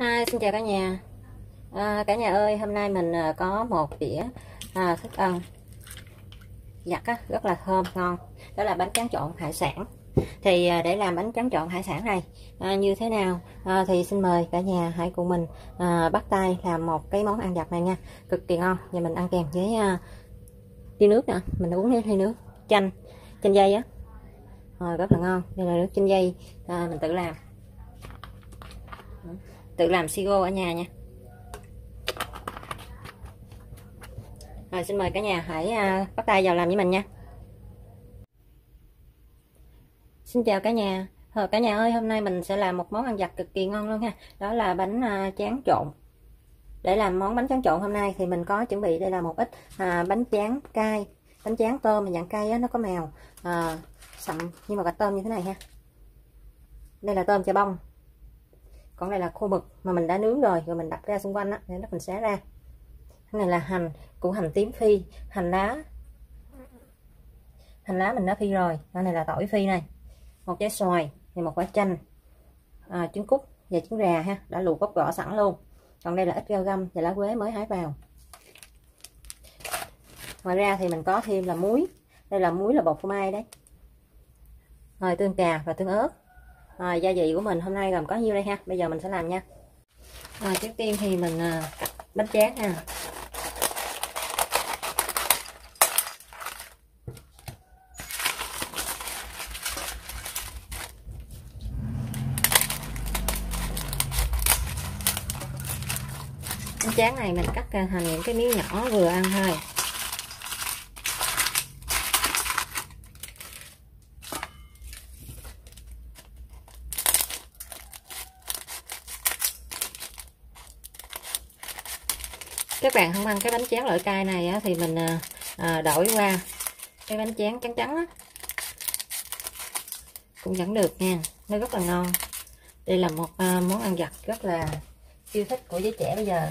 Hi, xin chào cả nhà. À, Cả nhà ơi, hôm nay mình à, có một đĩa à, thức ăn. Dạ, giặt á, rất là thơm ngon. Đó là bánh tráng trộn hải sản. Thì à, để làm bánh tráng trộn hải sản này à, như thế nào? À, Thì xin mời cả nhà hãy cùng mình à, bắt tay làm một cái món ăn giặt này nha. Cực kỳ ngon. Và mình ăn kèm với à, ly nước nè. Mình uống ly nước chanh chanh dây á. À, Rất là ngon. Đây là nước chanh dây à, mình tự làm tự làm sigo ở nhà nha. Rồi xin mời cả nhà hãy à, bắt tay vào làm với mình nha. Xin chào cả nhà. Ờ, cả nhà ơi hôm nay mình sẽ làm một món ăn vặt cực kỳ ngon luôn ha. Đó là bánh à, tráng trộn. Để làm món bánh tráng trộn hôm nay thì mình có chuẩn bị đây là một ít à, bánh tráng cay bánh tráng tôm mà dạng cay á, nó có màu à, sậm như mà gạch tôm như thế này ha. Đây là tôm chà bông còn đây là khô mực mà mình đã nướng rồi rồi mình đập ra xung quanh á để nó mình xé ra. Cái này là hành củ hành tím phi hành lá. Hành lá mình đã phi rồi cái này là tỏi phi này. Một trái xoài thì một quả chanh à, trứng cút và trứng gà ha đã luộc bóc vỏ sẵn luôn. Còn đây là ít rau găm và lá quế mới hái vào. Ngoài ra thì mình có thêm là muối. Đây là muối là bột phô mai đấy. Rồi tương cà và tương ớt à, gia vị của mình hôm nay gồm có nhiêu đây ha? Bây giờ mình sẽ làm nha. À, trước tiên thì mình à, cắt bánh tráng ha bánh tráng này mình cắt thành những cái miếng nhỏ vừa ăn thôi. Các bạn không ăn cái bánh chén loại cay này á, thì mình à, à đổi qua cái bánh chén trắng trắng á. cũng vẫn được nha nó rất là ngon đây là một à, món ăn giặt rất là yêu thích của giới trẻ bây giờ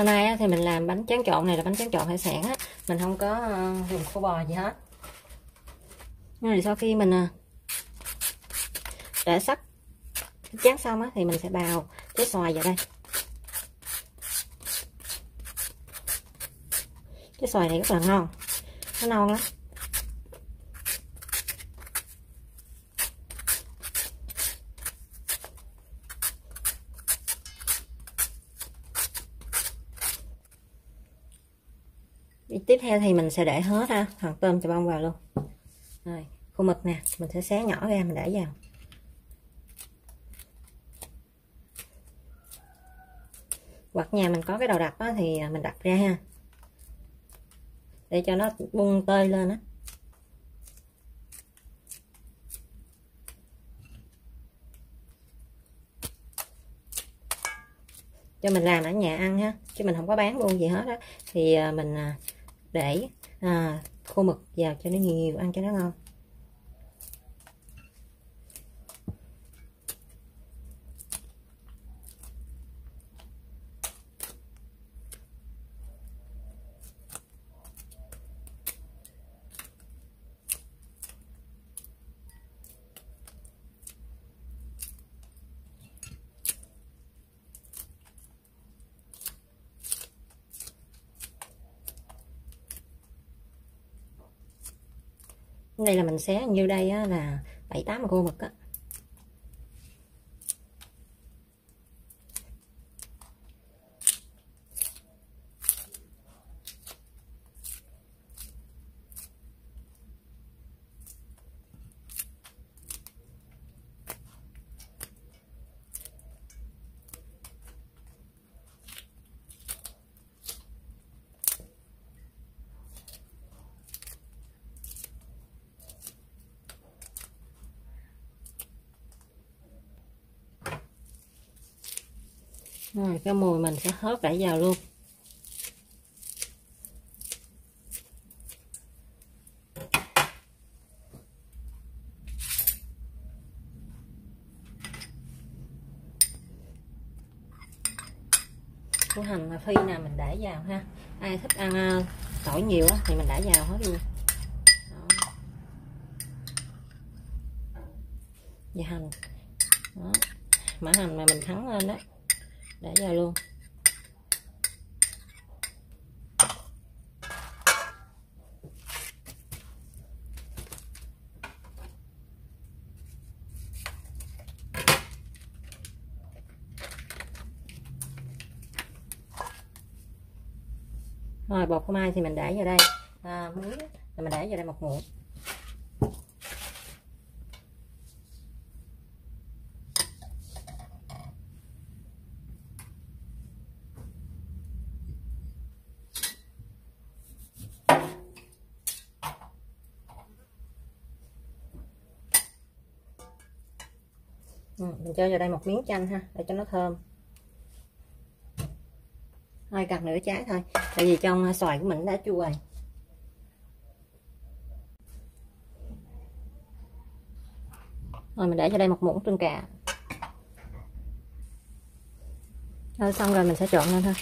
hôm nay thì mình làm bánh tráng trộn này là bánh tráng trộn hải sản á. Mình không có ờ, dùng khô bò gì hết. Nên là sau khi mình ờ, để sắt chán xong á thì mình sẽ bào cái xoài vào đây. Cái xoài này rất là ngon, nó non lắm. Tiếp theo thì mình sẽ để hết ha. Hoặc tôm cho bông vào luôn. Rồi khô mực nè. Mình sẽ xé nhỏ ra mình để vào. Hoặc nhà mình có cái đầu đập á, thì mình đập ra ha. Để cho nó bung tơi lên á. Cho mình làm ở nhà ăn ha. Chứ mình không có bán luôn gì hết á. Thì à, mình à, để à, khô mực vào cho nó nhiều ăn cho nó ngon. Đây là mình xé như đây á, là bảy tám cô mực á. rồi, cái mùi mình sẽ hớt cả vào luôn. Củ hành là phi nè, mình để vào ha. Ai thích ăn ờ, tỏi nhiều á, thì mình để vào hết luôn. Đó. Dạ và hành Đó. mã hành mà mình thắng lên đó để vào luôn. Rồi bột phô mai thì mình để vào đây. À, muối thì mình để vào đây một muỗng. Ừ, mình cho vào đây một miếng chanh ha để cho nó thơm. Hai cặp nửa trái thôi tại vì trong à, xoài của mình đã chua rồi. Rồi mình để cho đây một muỗng tương cà. Rồi xong rồi mình sẽ trộn lên thôi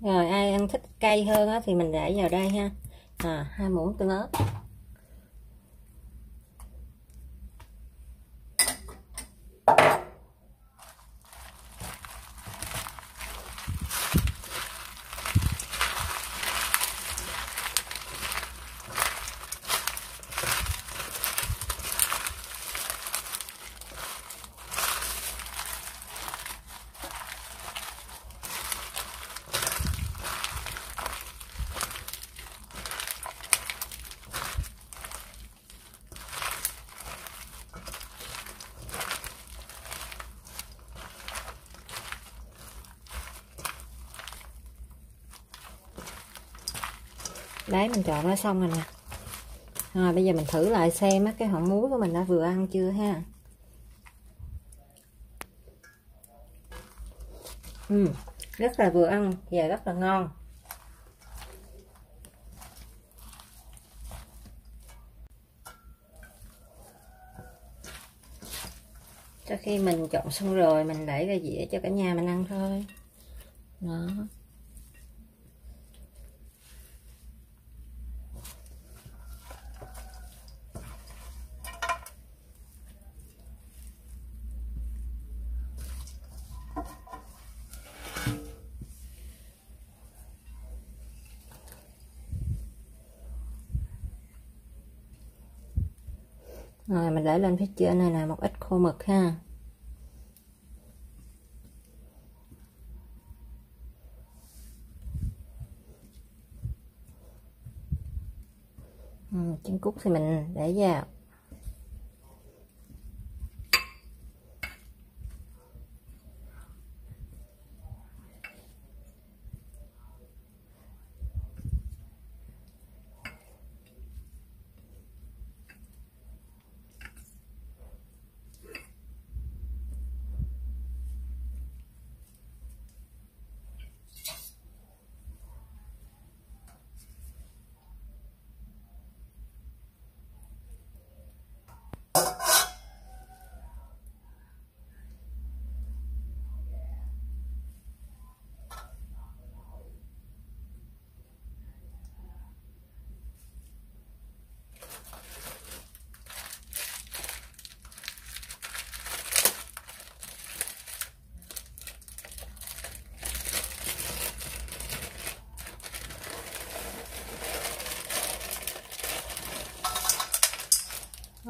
rồi ai ăn thích cay hơn á, thì mình để vào đây ha. À, hai muỗng tương ớt. Đấy mình chọn nó xong rồi nè. Rồi bây giờ mình thử lại xem cái họng muối của mình đã vừa ăn chưa ha. Ừ, rất là vừa ăn và rất là ngon. Sau khi mình chọn xong rồi mình để ra dĩa cho cả nhà mình ăn thôi. Đó. Rồi mình để lên phía trên này là một ít khô mực ha. Ừ, trứng cút thì mình để vào.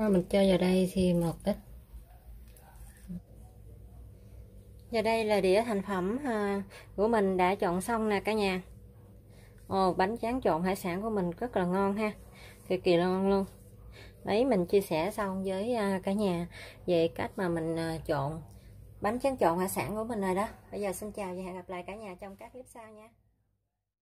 Mình cho vào đây thì một ít. Và đây là đĩa thành phẩm à, của mình đã chọn xong nè cả nhà. Ồ, bánh tráng trộn hải sản của mình rất là ngon ha. Cực kỳ ngon luôn. Đấy mình chia sẻ xong với à, cả nhà về cách mà mình à, trộn bánh tráng trộn hải sản của mình rồi đó. Bây giờ xin chào và hẹn gặp lại cả nhà trong các clip sau nha.